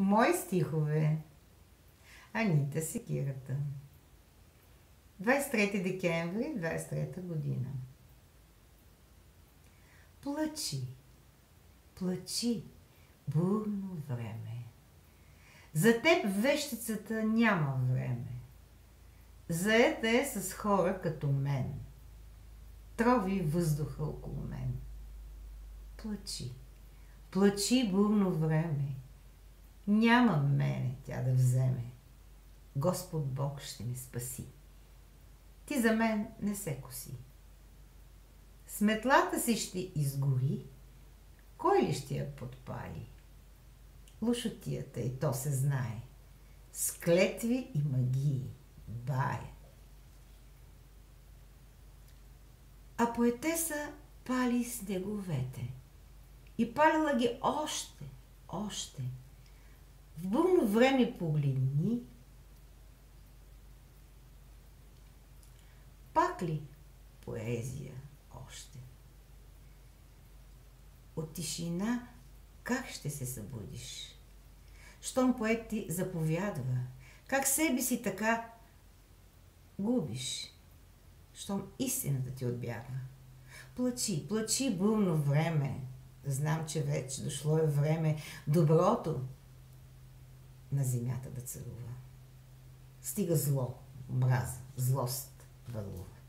Мои стихове. Анита Секирата. 23 декември 23 година. Плачи, плачи, бурно време. За теб вещицата няма време. Заета е с хора като мен. Трови въздуха около мен. Плачи, плачи бурно време. Няма мене тя да вземе. Господ Бог ще ми спаси. Ти за мен не се коси. Сметлата си ще изгори, кой ли ще я подпали? Лошотията и то се знае. С клетви и магии. Бая. А поетеса пали снеговете. И палила ги още, още. Време погледни. Пак ли поезия още? От тишина как ще се събудиш? Щом поет ти заповядва, как себе си така губиш? Щом истината ти отбягва. Плачи, плачи бурно време. Знам, че вече дошло е време доброто на земята да царува. Стига зло, мраза, злост върлува.